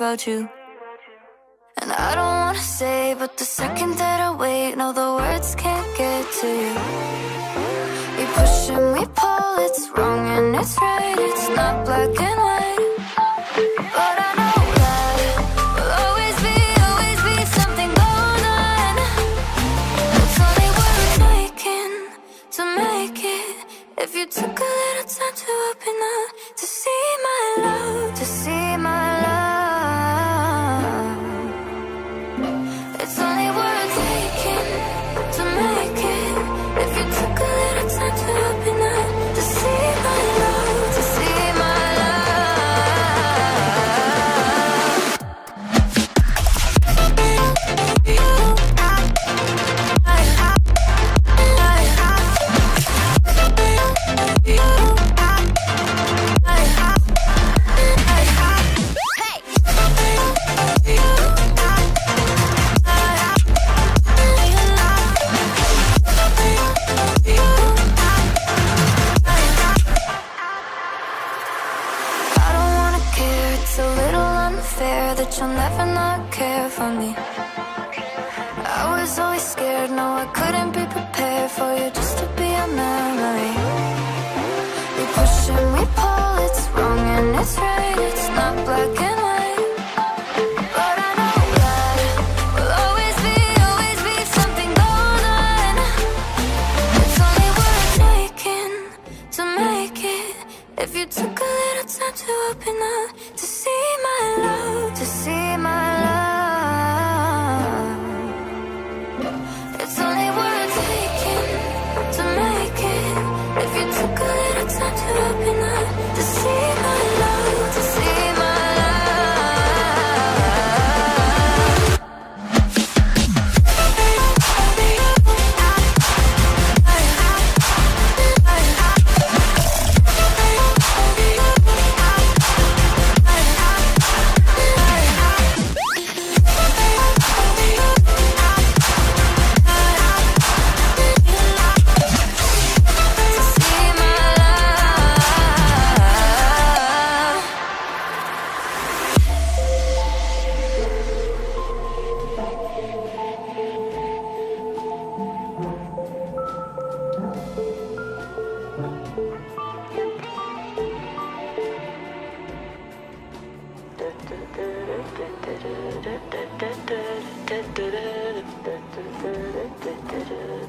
about you. And I don't wanna say, but the second that I wait, no, the words can't get to you. We push and we pull, it's wrong and it's right, it's not black and white. Oh. It's right, it's not black and white.